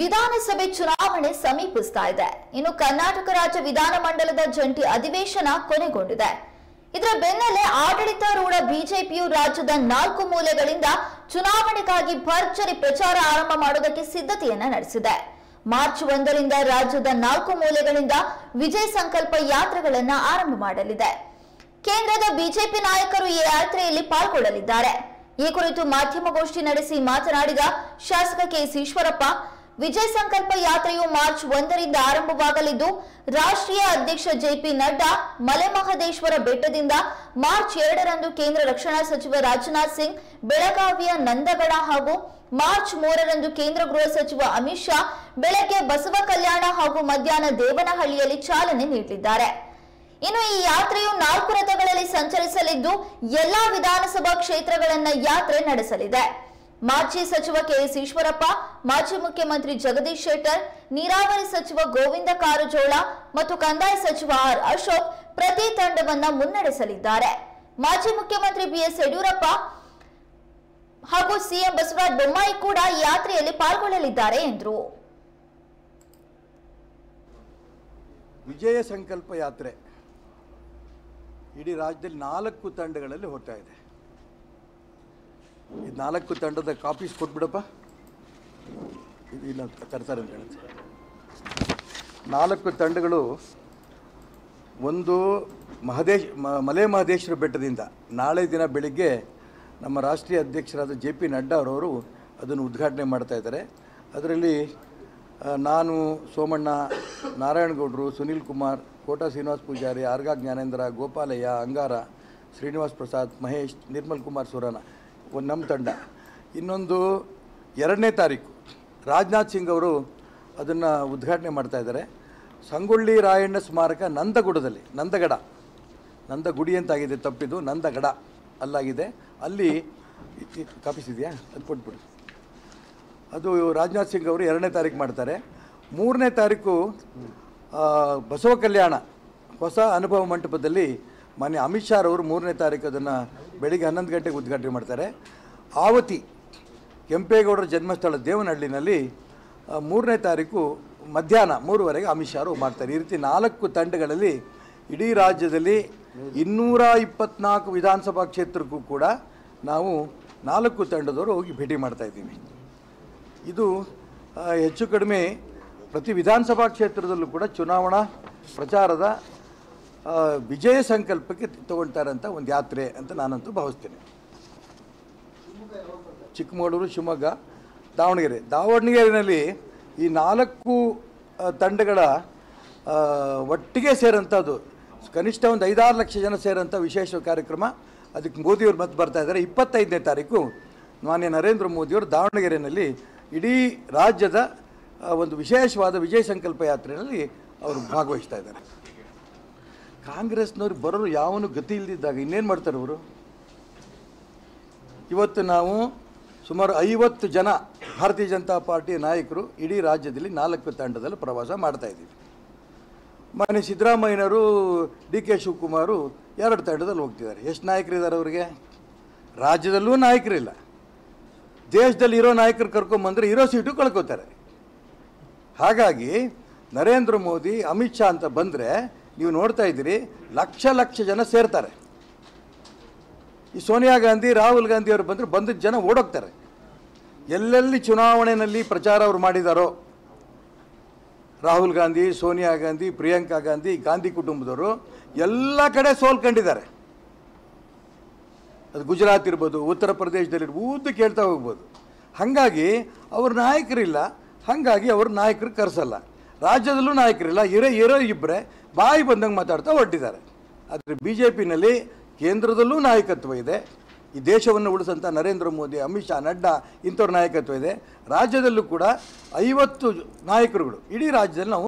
ವಿಧಾನಸಭೆ ಚುನಾವಣೆ ಸಮೀಪಿಸ್ತಾ ಇದೆ. ಇನ್ನು ಕರ್ನಾಟಕ ರಾಜ್ಯ ವಿಧಾನಮಂಡಲದ ಜಂಟಿ ಅಧಿವೇಶನ ಕೊನೆಗೊಂಡಿದೆ. ಇದರ ಬೆನ್ನಲ್ಲೇ ಆಡಳಿತಾರೂಢ ಬಿಜೆಪಿಯು ರಾಜ್ಯದ ನಾಲ್ಕು ಮೂಲೆಗಳಿಂದ ಚುನಾವಣೆಗಾಗಿ ಭರ್ಜರಿ ಪ್ರಚಾರ ಆರಂಭ ಮಾಡೋದಕ್ಕೆ ಸಿದ್ಧತೆಯನ್ನ ನಡೆಸಿದೆ. ಮಾರ್ಚ್ ಒಂದರಿಂದ ರಾಜ್ಯದ ನಾಲ್ಕು ಮೂಲೆಗಳಿಂದ ವಿಜಯ ಸಂಕಲ್ಪ ಯಾತ್ರೆಗಳನ್ನ ಆರಂಭ ಮಾಡಲಿದೆ. ಕೇಂದ್ರದ ಬಿಜೆಪಿ ನಾಯಕರು ಈ ಯಾತ್ರೆಯಲ್ಲಿ ಪಾಲ್ಗೊಳ್ಳಲಿದ್ದಾರೆ. ಈ ಕುರಿತು ಮಾಧ್ಯಮಗೋಷ್ಠಿ ನಡೆಸಿ ಮಾತನಾಡಿದ ಶಾಸಕ ಕೆಎಸ್ ಈಶ್ವರಪ್ಪ ವಿಜಯ ಸಂಕಲ್ಪ ಯಾತ್ರೆಯು ಮಾರ್ಚ್ ಒಂದರಿಂದ ಆರಂಭವಾಗಲಿದ್ದು, ರಾಷ್ಟ್ರೀಯ ಅಧ್ಯಕ್ಷ ಜೆಪಿ ನಡ್ಡಾ ಮಲೆಮಹದೇಶ್ವರ ಬೆಟ್ಟದಿಂದ ಮಾರ್ಚ್ ಎರಡರಂದು ಕೇಂದ್ರ ರಕ್ಷಣಾ ಸಚಿವ ರಾಜನಾಥ್ ಸಿಂಗ್, ಬೆಳಗಾವಿಯ ನಂದಗಡ ಹಾಗೂ ಮಾರ್ಚ್ ಮೂರರಂದು ಕೇಂದ್ರ ಗೃಹ ಸಚಿವ ಅಮಿತ್ ಶಾ ಬೆಳಗ್ಗೆ ಬಸವ ಕಲ್ಯಾಣ ಹಾಗೂ ಮಧ್ಯಾಹ್ನ ದೇವನಹಳ್ಳಿಯಲ್ಲಿ ಚಾಲನೆ ನೀಡಲಿದ್ದಾರೆ. ಇನ್ನು ಈ ಯಾತ್ರೆಯು ನಾಲ್ಕು ರಥಗಳಲ್ಲಿ ಸಂಚರಿಸಲಿದ್ದು, ಎಲ್ಲಾ ವಿಧಾನಸಭಾ ಕ್ಷೇತ್ರಗಳನ್ನ ಯಾತ್ರೆ ನಡೆಸಲಿದೆ. ಮಾಜಿ ಸಚಿವ ಕೆಎಸ್ ಈಶ್ವರಪ್ಪ, ಮಾಜಿ ಮುಖ್ಯಮಂತ್ರಿ ಜಗದೀಶ್ ಶೆಟ್ಟರ್, ನೀರಾವರಿ ಸಚಿವ ಗೋವಿಂದ ಕಾರಜೋಳ ಮತ್ತು ಕಂದಾಯ ಸಚಿವ ಆರ್ ಅಶೋಕ್ ಪ್ರತಿ ತಂಡವನ್ನ ಮುನ್ನಡೆಸಲಿದ್ದಾರೆ. ಮಾಜಿ ಮುಖ್ಯಮಂತ್ರಿ ಬಿಎಸ್ ಯಡಿಯೂರಪ್ಪ ಹಾಗೂ ಸಿಎಂ ಬಸವರಾಜ ಬೊಮ್ಮಾಯಿ ಕೂಡ ಈ ಯಾತ್ರೆಯಲ್ಲಿ ಪಾಲ್ಗೊಳ್ಳಲಿದ್ದಾರೆ ಎಂದರು. ವಿಜಯ ಸಂಕಲ್ಪ ಯಾತ್ರೆ ಇಡೀ ರಾಜ್ಯದಲ್ಲಿ ನಾಲ್ಕು ತಂಡಗಳಲ್ಲಿ ಹೋಗ್ತಾ ಇದೆ. ಈ ನಾಲ್ಕು ತಂಡದ ಕಾಪೀಸ್ ಕೊಟ್ಬಿಡಪ್ಪ. ಇದು ಇಲ್ಲ ತರ್ತಾರೆ ಅಂತ ಹೇಳುತ್ತೆ. ನಾಲ್ಕು ತಂಡಗಳು ಒಂದು ಮಹದೇಶ್ ಮಲೆ ಮಹದೇಶ್ವರ ಬೆಟ್ಟದಿಂದ ನಾಳೆ ದಿನ ಬೆಳಿಗ್ಗೆ ನಮ್ಮ ರಾಷ್ಟ್ರೀಯ ಅಧ್ಯಕ್ಷರಾದ ಜೆ ಪಿ ನಡ್ಡಾ ಅವರವರು ಅದನ್ನು ಉದ್ಘಾಟನೆ ಮಾಡ್ತಾ ಇದ್ದಾರೆ. ಅದರಲ್ಲಿ ನಾನು ಸೋಮಣ್ಣ ನಾರಾಯಣಗೌಡರು ಸುನೀಲ್ ಕುಮಾರ್, ಕೋಟಾ ಶ್ರೀನಿವಾಸ್ ಪೂಜಾರಿ, ಆರ್ಗಾ ಜ್ಞಾನೇಂದ್ರ, ಗೋಪಾಲಯ್ಯ, ಅಂಗಾರ, ಶ್ರೀನಿವಾಸ್ ಪ್ರಸಾದ್, ಮಹೇಶ್, ನಿರ್ಮಲ್ ಕುಮಾರ್ ಸುರಾನ ಒಂದು ನಮ್ಮ ತಂಡ. ಇನ್ನೊಂದು ಎರಡನೇ ತಾರೀಕು ರಾಜನಾಥ್ ಸಿಂಗ್ ಅವರು ಅದನ್ನು ಉದ್ಘಾಟನೆ ಮಾಡ್ತಾ ಇದ್ದಾರೆ. ಸಂಗೊಳ್ಳಿ ರಾಯಣ್ಣ ಸ್ಮಾರಕ ನಂದಗುಡದಲ್ಲಿ, ನಂದಗಡ. ನಂದಗುಡಿ ಅಂತಾಗಿದೆ ತಪ್ಪಿದು ನಂದಗಡ ಅಲ್ಲಾಗಿದೆ. ಅಲ್ಲಿ ಕಾಪಿಸಿದೆಯಾ ಅದು ಕೊಟ್ಬಿಡಿ. ಅದು ರಾಜನಾಥ್ ಸಿಂಗ್ ಅವರು ಎರಡನೇ ತಾರೀಕು ಮಾಡ್ತಾರೆ. ಮೂರನೇ ತಾರೀಕು ಬಸವ ಕಲ್ಯಾಣ, ಹೊಸ ಅನುಭವ ಮಂಟಪದಲ್ಲಿ ಮಾನ್ಯ ಅಮಿತ್ ಶಾ ಅವರು ಮೂರನೇ ತಾರೀಕು ಅದನ್ನು ಬೆಳಿಗ್ಗೆ ಹನ್ನೊಂದು ಗಂಟೆಗೆ ಉದ್ಘಾಟನೆ ಮಾಡ್ತಾರೆ. ಆವತಿ ಕೆಂಪೇಗೌಡರ ಜನ್ಮಸ್ಥಳ ದೇವನಹಳ್ಳಿನಲ್ಲಿ ಮೂರನೇ ತಾರೀಕು ಮಧ್ಯಾಹ್ನ ಮೂರುವರೆಗೆ ಅಮಿತ್ ಶಾ ಅವರು ಮಾಡ್ತಾರೆ. ಈ ರೀತಿ ನಾಲ್ಕು ತಂಡಗಳಲ್ಲಿ ಇಡೀ ರಾಜ್ಯದಲ್ಲಿ ಇನ್ನೂರ ಇಪ್ಪತ್ನಾಲ್ಕು ವಿಧಾನಸಭಾ ಕ್ಷೇತ್ರಕ್ಕೂ ಕೂಡ ನಾವು ನಾಲ್ಕು ತಂಡದವರು ಹೋಗಿ ಭೇಟಿ ಮಾಡ್ತಾ ಇದ್ದೀವಿ. ಇದು ಹೆಚ್ಚು ಕಡಿಮೆ ಪ್ರತಿ ವಿಧಾನಸಭಾ ಕ್ಷೇತ್ರದಲ್ಲೂ ಕೂಡ ಚುನಾವಣಾ ಪ್ರಚಾರದ ವಿಜಯ ಸಂಕಲ್ಪಕ್ಕೆ ತಗೊಳ್ತಾರಂಥ ಒಂದು ಯಾತ್ರೆ ಅಂತ ನಾನಂತೂ ಭಾವಿಸ್ತೇನೆ. ಚಿಕ್ಕಮಗಳೂರು, ಶಿವಮೊಗ್ಗ, ದಾವಣಗೆರೆ. ದಾವಣಗೆರೆಯಲ್ಲಿ ಈ ನಾಲ್ಕು ತಂಡಗಳ ಒಟ್ಟಿಗೆ ಸೇರೋಂಥದ್ದು ಕನಿಷ್ಠ ಒಂದು ಐದಾರು ಲಕ್ಷ ಜನ ಸೇರಂಥ ವಿಶೇಷ ಕಾರ್ಯಕ್ರಮ ಅದಕ್ಕೆ ಮೋದಿಯವರು ಮತ್ತೆ ಬರ್ತಾ ಇದ್ದಾರೆ. ಇಪ್ಪತ್ತೈದನೇ ತಾರೀಕು ಮಾನ್ಯ ನರೇಂದ್ರ ಮೋದಿಯವರು ದಾವಣಗೆರೆಯಲ್ಲಿ ಇಡೀ ರಾಜ್ಯದ ಒಂದು ವಿಶೇಷವಾದ ವಿಜಯ ಸಂಕಲ್ಪ ಯಾತ್ರೆಯಲ್ಲಿ ಅವರು ಭಾಗವಹಿಸ್ತಾ ಇದ್ದಾರೆ. ಕಾಂಗ್ರೆಸ್ನವ್ರು ಬರೋರು ಯಾವನು ಗತಿ ಇಲ್ಲದಿದ್ದಾಗ ಇನ್ನೇನು ಮಾಡ್ತಾರೆ ಅವರು? ಇವತ್ತು ನಾವು ಸುಮಾರು ಐವತ್ತು ಜನ ಭಾರತೀಯ ಜನತಾ ಪಾರ್ಟಿಯ ನಾಯಕರು ಇಡೀ ರಾಜ್ಯದಲ್ಲಿ ನಾಲ್ಕು ತಂಡದಲ್ಲಿ ಪ್ರವಾಸ ಮಾಡ್ತಾಯಿದ್ದೀವಿ ಮನೆ ಸಿದ್ದರಾಮಯ್ಯನವರು, ಡಿ ಕೆ ಶಿವಕುಮಾರು ಎರಡು ತಂಡದಲ್ಲಿ ಹೋಗ್ತಿದ್ದಾರೆ. ಎಷ್ಟು ನಾಯಕರಿದ್ದಾರೆ ಅವರಿಗೆ? ರಾಜ್ಯದಲ್ಲೂ ನಾಯಕರಿಲ್ಲ ದೇಶದಲ್ಲಿ ಇರೋ ನಾಯಕರು ಕರ್ಕೊಂಬಂದರೆ ಇರೋ ಸೀಟು ಕಳ್ಕೊತಾರೆ. ಹಾಗಾಗಿ ನರೇಂದ್ರ ಮೋದಿ, ಅಮಿತ್ ಶಾ ಅಂತ ಬಂದರೆ ನೀವು ನೋಡ್ತಾ ಇದ್ದೀರಿ, ಲಕ್ಷ ಲಕ್ಷ ಜನ ಸೇರ್ತಾರೆ. ಈ ಸೋನಿಯಾ ಗಾಂಧಿ, ರಾಹುಲ್ ಗಾಂಧಿ ಅವರು ಬಂದರೆ ಬಂದ ಜನ ಓಡೋಗ್ತಾರೆ. ಎಲ್ಲೆಲ್ಲಿ ಚುನಾವಣೆಯಲ್ಲಿ ಪ್ರಚಾರ ಅವರು ಮಾಡಿದಾರೋ, ರಾಹುಲ್ ಗಾಂಧಿ, ಸೋನಿಯಾ ಗಾಂಧಿ, ಪ್ರಿಯಾಂಕಾ ಗಾಂಧಿ ಗಾಂಧಿ ಕುಟುಂಬದವರು ಎಲ್ಲ ಕಡೆ ಸೋಲ್ಕೊಂಡಿದ್ದಾರೆ. ಅದು ಗುಜರಾತ್ ಇರ್ಬೋದು, ಉತ್ತರ ಪ್ರದೇಶದಲ್ಲಿ ಊದ್ದು ಕೇಳ್ತಾ ಹೋಗ್ಬೋದು. ಹಾಗಾಗಿ ಅವ್ರ ನಾಯಕರಿಲ್ಲ, ಹಾಗಾಗಿ ಅವ್ರ ನಾಯಕರು ಕರೆಸಲ್ಲ. ರಾಜ್ಯದಲ್ಲೂ ನಾಯಕರಿಲ್ಲ ಇರೋ ಇರೋ ಇಬ್ಬರೇ ಬಾಯಿ ಬಂದಂಗೆ ಮಾತಾಡ್ತಾ ಹೊರಟಿದ್ದಾರೆ. ಆದರೆ ಬಿ ಜೆ ಪಿನಲ್ಲಿ ಕೇಂದ್ರದಲ್ಲೂ ನಾಯಕತ್ವ ಇದೆ. ಈ ದೇಶವನ್ನು ಉಳಿಸಂಥ ನರೇಂದ್ರ ಮೋದಿ, ಅಮಿತ್ ಶಾ, ನಡ್ಡಾ ಇಂಥವ್ರ ನಾಯಕತ್ವ ಇದೆ. ರಾಜ್ಯದಲ್ಲೂ ಕೂಡ ಐವತ್ತು ನಾಯಕರುಗಳು, ಇಡೀ ರಾಜ್ಯದಲ್ಲಿ ನಾವು